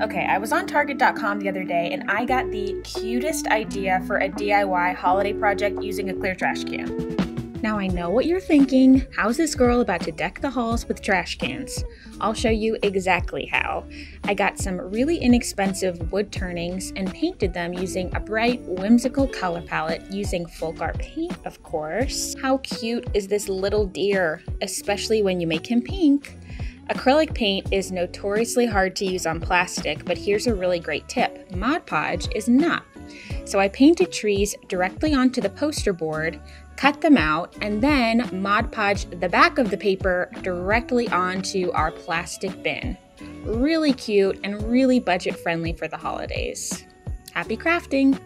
Okay, I was on Target.com the other day and I got the cutest idea for a DIY holiday project using a clear trash can. Now I know what you're thinking. How's this girl about to deck the halls with trash cans? I'll show you exactly how. I got some really inexpensive wood turnings and painted them using a bright, whimsical color palette using FolkArt paint, of course. How cute is this little deer, especially when you make him pink? Acrylic paint is notoriously hard to use on plastic, but here's a really great tip. Mod Podge is not. So I painted trees directly onto the poster board, cut them out, and then Mod Podge the back of the paper directly onto our plastic bin. Really cute and really budget friendly for the holidays. Happy crafting!